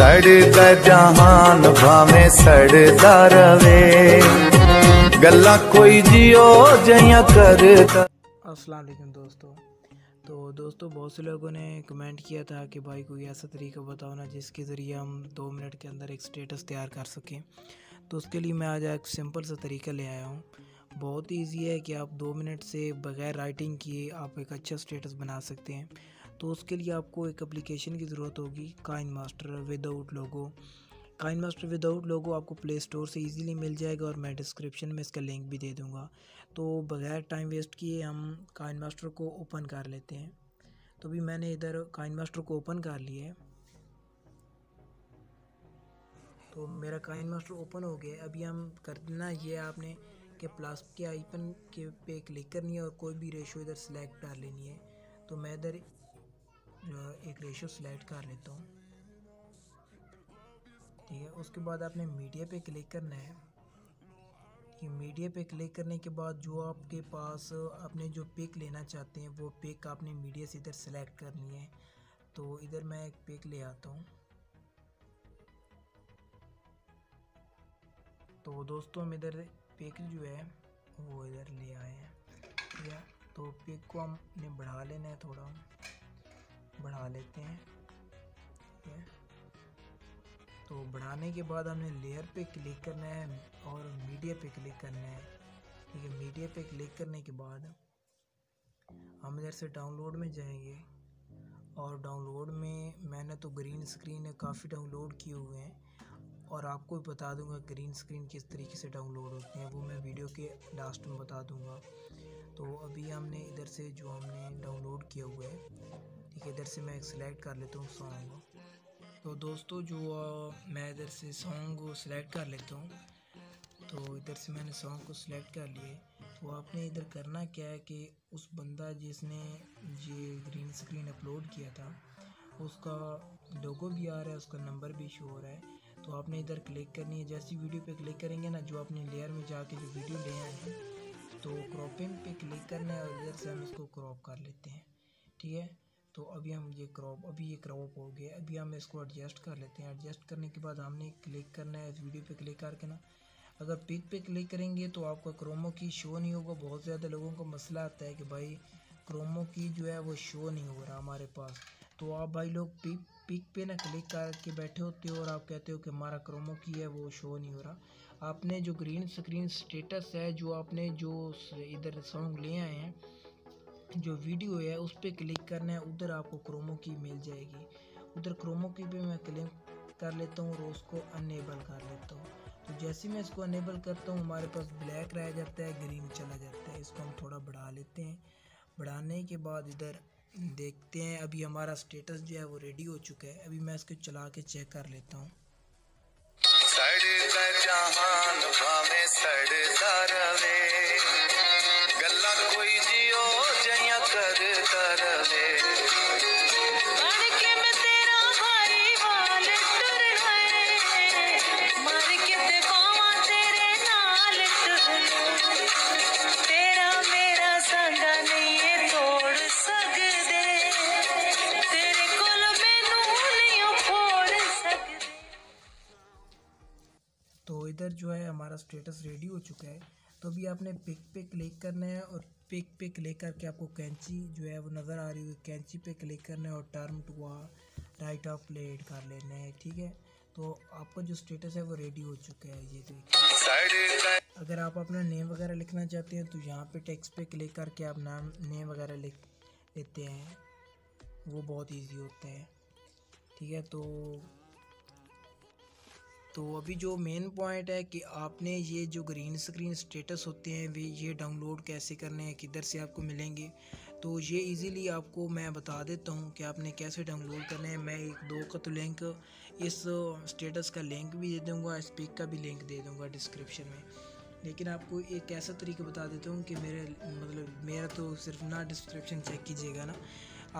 सड़दा जहान भावे सड़दा रवे। गल्ला कोई जियो जया करदा अस्सलाम वालेकुम दोस्तों। तो दोस्तों, बहुत से लोगों ने कमेंट किया था कि भाई कोई ऐसा तरीका बताओ ना जिसके ज़रिए हम दो मिनट के अंदर एक स्टेटस तैयार कर सकें। तो उसके लिए मैं आज एक सिंपल सा तरीका ले आया हूँ। बहुत ईजी है कि आप दो मिनट से बगैर राइटिंग किए आप एक अच्छा स्टेटस बना सकते हैं। तो उसके लिए आपको एक एप्लीकेशन की ज़रूरत होगी KineMaster without logo KineMaster without logo आपको प्ले स्टोर से इजीली मिल जाएगा और मैं डिस्क्रिप्शन में इसका लिंक भी दे दूँगा। तो बगैर टाइम वेस्ट किए हम काइन मास्टर को ओपन कर लेते हैं। तो अभी मैंने इधर काइन मास्टर को ओपन कर लिया है। तो मेरा काइन मास्टर ओपन हो गया अभी हम करना ये आपने कि प्लस के आइकन के पे क्लिक करनी है और कोई भी रेशो इधर सेलेक्ट कर लेनी है। तो मैं इधर एक रेशो सेलेक्ट कर लेता हूँ। ठीक है, उसके बाद आपने मीडिया पे क्लिक करना है। कि मीडिया पे क्लिक करने के बाद जो आपके पास, आपने जो पिक लेना चाहते हैं, वो पिक आपने मीडिया से इधर सेलेक्ट करनी है। तो इधर मैं एक पिक ले आता हूँ। तो दोस्तों, हम इधर पिक जो है, वो इधर ले आए हैं। ठीक है तो पिक को हमने बढ़ा लेना है थोड़ा। बढ़ा लेते हैं। तो बढ़ाने के बाद हमने लेयर पे क्लिक करना है और मीडिया पे क्लिक करना है। ठीक है मीडिया पे क्लिक करने के बाद हम इधर से डाउनलोड में जाएँगे और डाउनलोड में मैंने तो ग्रीन स्क्रीन काफ़ी डाउनलोड किए हुए हैं और आपको भी बता दूँगा ग्रीन स्क्रीन किस तरीके से डाउनलोड होते हैं, वो मैं वीडियो के लास्ट में बता दूँगा। तो अभी हमने इधर से जो हमने डाउनलोड किया हुआ है ठीक है इधर से मैं सिलेक्ट कर लेता हूँ सॉन्ग तो दोस्तों, जो मैं इधर से सॉन्ग सिलेक्ट कर लेता हूँ तो इधर से मैंने सॉन्ग को सिलेक्ट कर लिए। तो आपने इधर करना क्या है कि उस बंदा जिसने ये ग्रीन स्क्रीन अपलोड किया था, उसका लोगो भी आ रहा है, उसका नंबर भी शो हो रहा है। तो आपने इधर क्लिक करनी है। जैसी वीडियो पे क्लिक करेंगे ना, जो आपने लेयर में जाके जो वीडियो ले आए हैं तो क्रॉपिंग पे क्लिक करना है और इधर से हम इसको क्रॉप कर लेते हैं। ठीक है? तो अभी हम ये क्रॉप अभी ये क्रॉप हो गया अभी हम इसको एडजस्ट कर लेते हैं। एडजस्ट करने के बाद हमने क्लिक करना है। इस वीडियो पे क्लिक करके ना, अगर पिक पे क्लिक करेंगे तो आपका क्रोमो की शो नहीं होगा। बहुत ज़्यादा लोगों को मसला आता है कि भाई क्रोमो की जो है वो शो नहीं हो रहा हमारे पास। तो आप भाई लोग पिक पिक पे ना क्लिक करके बैठे होते हो और आप कहते हो कि हमारा क्रोमो की है वो शो नहीं हो रहा। आपने जो ग्रीन स्क्रीन स्टेटस है, जो आपने जो इधर सॉन्ग ले आए हैं जो वीडियो है, उस पर क्लिक करना है, उधर आपको क्रोमो की मिल जाएगी। उधर क्रोमो की पे मैं क्लिक कर लेता हूँ और उसको अनेबल कर लेता हूँ। तो जैसे मैं इसको अनेबल करता हूँ, हमारे पास ब्लैक रह जाता है ग्रीन चला जाता है। इसको हम थोड़ा बढ़ा लेते हैं। बढ़ाने के बाद इधर देखते हैं, अभी हमारा स्टेटस जो है वो रेडी हो चुका है। अभी मैं इसको चला के चेक कर लेता हूँ। तो इधर जो है हमारा स्टेटस रेडी हो चुका है। तो अभी आपने पिक पे क्लिक करना है और पिक पे क्लिक करके आपको कैंची जो है वो नज़र आ रही है कैंची पे क्लिक करना है और term to a right of plate कर लेना है, ठीक है? तो आपका जो स्टेटस है वो रेडी हो चुका है, ये देखिए। अगर आप अपना नेम वगैरह लिखना चाहते हैं तो यहाँ पे टेक्स्ट पे क्लिक करके आप नाम नेम वगैरह लिख लेते हैं। वो बहुत इजी होता है, ठीक है? तो तो अभी जो मेन पॉइंट है कि आपने ये जो ग्रीन स्क्रीन स्टेटस होते हैं, वे ये डाउनलोड कैसे करने हैं, किधर से आपको मिलेंगे? तो ये इजीली आपको मैं बता देता हूँ कि आपने कैसे डाउनलोड करने हैं। मैं एक दो का तो लिंक इस स्टेटस का लिंक भी दे दूँगा इस पिक का भी लिंक दे दूँगा डिस्क्रिप्शन में। लेकिन आपको एक ऐसा तरीका बता देता हूँ कि मेरे मतलब मेरा तो सिर्फ़ ना डिस्क्रिप्शन चेक कीजिएगा ना।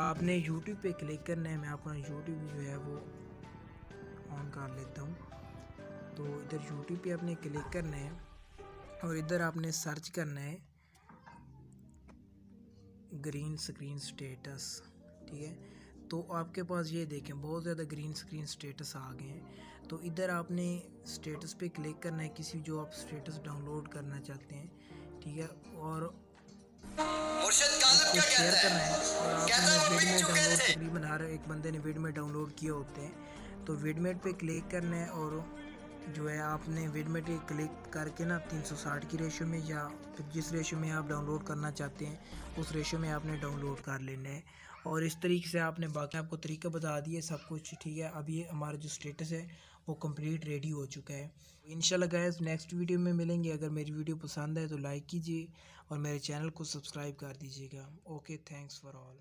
आपने यूट्यूब पे क्लिक करना है, मैं अपना यूट्यूब जो है वो ऑन कर लेता हूँ। तो इधर यूट्यूब पे आपने क्लिक करना है और इधर आपने सर्च करना है ग्रीन स्क्रीन स्टेटस ठीक है? तो आपके पास ये देखें बहुत ज़्यादा ग्रीन स्क्रीन स्टेटस आ गए हैं। तो इधर आपने स्टेटस पे क्लिक करना है किसी जो आप स्टेटस डाउनलोड करना चाहते हैं ठीक है? और उसको शेयर करना है। और आपने विडमेट डाउनलोड तकरीबन हर एक बंदे ने विडमेट डाउनलोड किए होते हैं। तो विडमेट पे क्लिक करना है और जो है आपने विडमेट क्लिक करके ना 360 की रेशो में या फिर जिस रेशो में आप डाउनलोड करना चाहते हैं, उस रेशो में आपने डाउनलोड कर लेना है। और इस तरीके से आपने बाकी आपको तरीका बता दिए सब कुछ, ठीक है? अब ये हमारा जो स्टेटस है, वो कंप्लीट रेडी हो चुका है। इंशाल्लाह गैस नेक्स्ट वीडियो में मिलेंगे। अगर मेरी वीडियो पसंद है तो लाइक कीजिए और मेरे चैनल को सब्सक्राइब कर दीजिएगा। Okay thanks for all